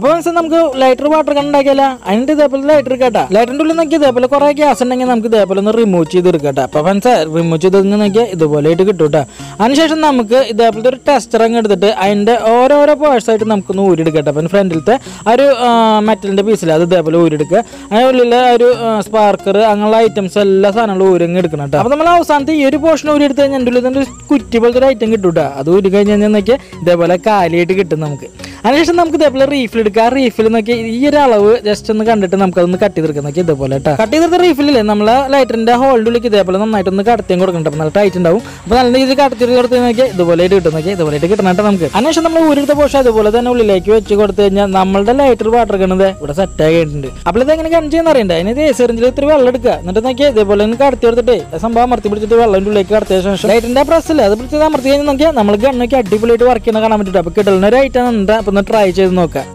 അപ്പൊ മനസ്സിൽ നമുക്ക് ലൈറ്റർ വാട്ടർ ഗൺ ഉണ്ടാക്കിയാലോ? അതിന്റെ ഇതേപോലെ ലൈറ്റർ കേട്ടാ ലൈറ്ററിന്റെ ഉള്ളിൽ നോക്കി ഇതേപോലെ കുറെ ഗ്യാസ് ഉണ്ടെങ്കിൽ നമുക്ക് ഇതേപോലെ ഒന്ന് റിമൂവ് ചെയ്ത് എടുക്കട്ടെ. അപ്പൊ ഫ്രണ്ട്സ് റിമൂവ് ചെയ്ത് നോക്കിയാൽ ഇതുപോലെ ആയിട്ട് കിട്ടും കേട്ടോ അതിനുശേഷം നമുക്ക് ഇതേപോലത്തെ ഒരു ടെസ്റ്റർ അങ്ങ് എടുത്തിട്ട് അതിന്റെ ഓരോരോ പേഴ്സ് ആയിട്ട് നമുക്കൊന്ന് ഊരിയെടുക്കട്ടെ. അപ്പം ഫ്രണ്ടിലത്തെ ആ ഒരു മെറ്റലിന്റെ പീസിൽ അത് ഇതേപോലെ ഊരിയെടുക്കുക. അതിന്റെ ഉള്ളിൽ ഒരു സ്പാർക്കർ അങ്ങനെയുള്ള ഐറ്റംസ് എല്ലാ സാധനങ്ങളും ഊരങ്ങ് എടുക്കണം കേട്ടോ അപ്പൊ നമ്മൾ അവസാനത്തെ ഈ ഒരു പോർഷൻ ഊരി എടുത്ത് കഴിഞ്ഞാൽ എന്റെ ഉള്ളിൽ കുറ്റി പോലത്തെ ഒരു ഐറ്റം കിട്ടും കേട്ടോ അത് ഊരി കഴിഞ്ഞ് കഴിഞ്ഞാൽ നോക്കിയാൽ ഇതേപോലെ കാലിയായിട്ട് കിട്ടും നമുക്ക്. അതിനുശേഷം നമുക്ക് ഇതേപോലെ റീഫിൽ എടുക്കുക ആ റീഫിൽ നോക്കി ഈ ഒരു അളവ് ജസ്റ്റ് ഒന്ന് കണ്ടിട്ട് നമുക്ക് അതൊന്ന് കട്ട് ചെയ്തെടുക്കാം. നോക്കി ഇതേപോലെ കേട്ടോ കട്ട് ചെയ്തെടുത്ത റീഫില്ലേ നമ്മളെ ലൈറ്ററിന്റെ ഹോൾഡ് ഉള്ളിൽ ഇതേപോലെ നന്നായിട്ട് ഒന്ന് കടത്തിയും കൊടുക്കണം നല്ല ടൈറ്റ് ഉണ്ടാവും. അപ്പോൾ നല്ല രീതിയിൽ കടത്തി കൊടുത്ത് നോക്കി ഇതുപോലെ കിട്ടും. നോക്കി ഇതുപോലെ കിട്ടണം കേട്ടോ നമുക്ക്. അതിനുശേഷം നമ്മൾ ഊരിടുത്ത പോഷൻ അതുപോലെ തന്നെ ഉള്ളിലേക്ക് വെച്ച് കൊടുത്തു കഴിഞ്ഞാൽ നമ്മളുടെ ലൈറ്റർ വാട്ടർ കണത് ഇവിടെ സെറ്റ് ആയിട്ടുണ്ട് അപ്പോൾ ഇത് എങ്ങനെ ചെയ്യുന്ന അറിയണ്ടേ. അതിന് സെറിഞ്ചിൽ ഇത്തിരി വെള്ളം എടുക്കുക. എന്നിട്ട് നോക്കി ഇതേപോലെ ഒന്ന് കടത്തി കൊടുത്തിട്ട് സംഭവം അമർത്തി പിടിച്ചിട്ട് വെള്ളം ഉള്ളിലേക്ക് കടത്തിയ ശേഷം. ലൈറ്റിന്റെ പ്രസ്സില്ല അത് പിടിച്ചത് അമർത്തി കഴിഞ്ഞാൽ നോക്കിയാൽ നമ്മൾ ഗണ്ണൊക്കെ അടിപൊളിയായിട്ട് വർക്ക് ചെയ്യുന്ന കാണാൻ പറ്റും അപ്പോൾ കിട്ടുന്ന ഒരു ഐറ്റം ഉണ്ട് ഒന്ന് ട്രൈ ചെയ്ത് നോക്കാം